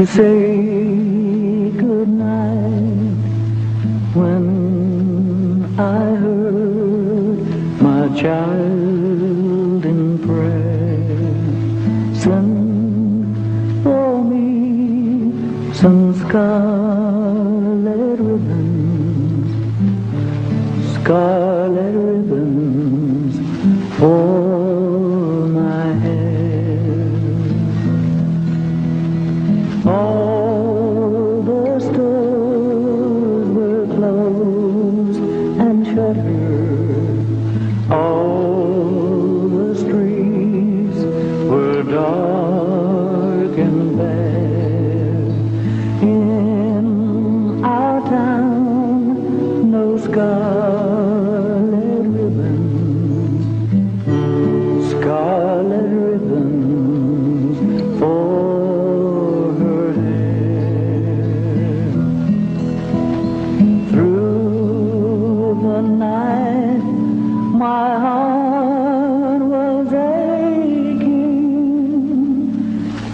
To say goodnight when I heard my child in prayer. Send for me some scarlet ribbons, scarlet ribbons for my hair. All the stores were closed and shuttered.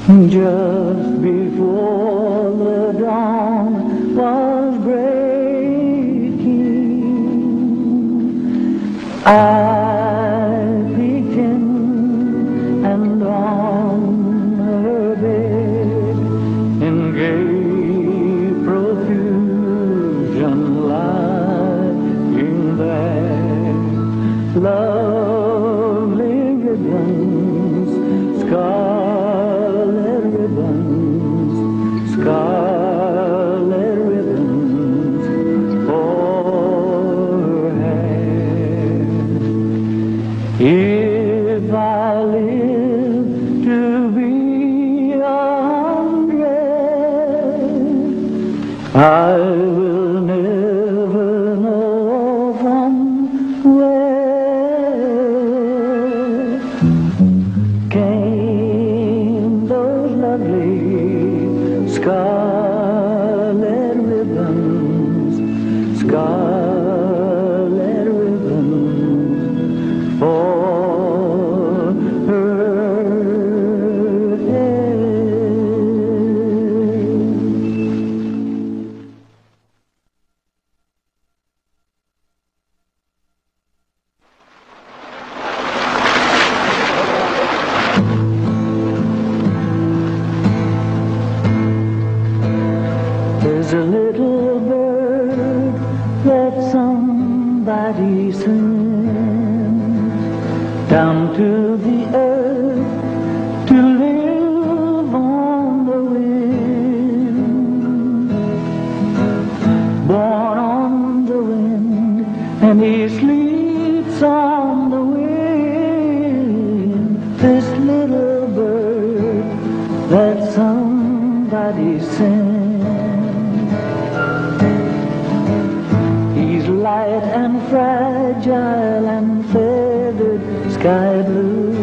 Just before the dawn was breaking. I peeked and on her bed in gay profusion lying there. Lovely ribbons, scarlet If I live to be a hundred, I There's a little bird that somebody sent down to the earth to live on the wind. Born on the wind, and he sleeps on the wind. This little bird that somebody sent. Fragile and feathered sky blue.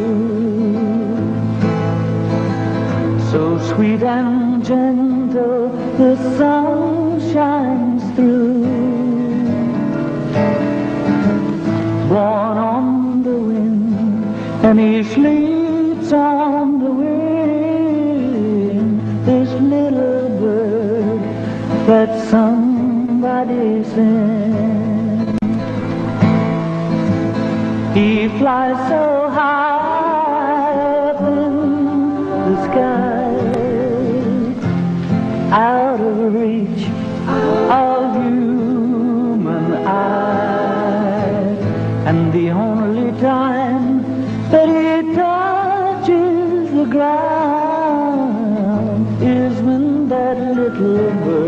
So sweet and gentle the sun shines through. Born on the wind and he sleeps on the wind. This little bird that somebody sent. Flies so high up in the sky, out of reach of human eye. And the only time that he touches the ground is when that little bird,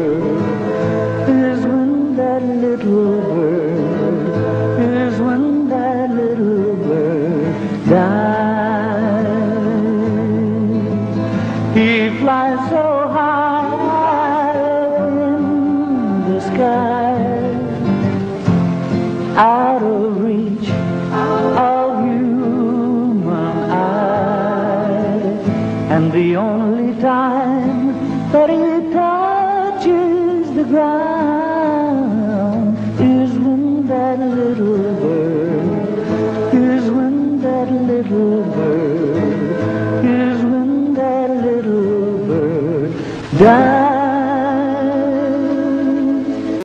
He flies so high in the sky, out of reach of human eye. And the only time that he touches the ground little bird is when that little bird dies.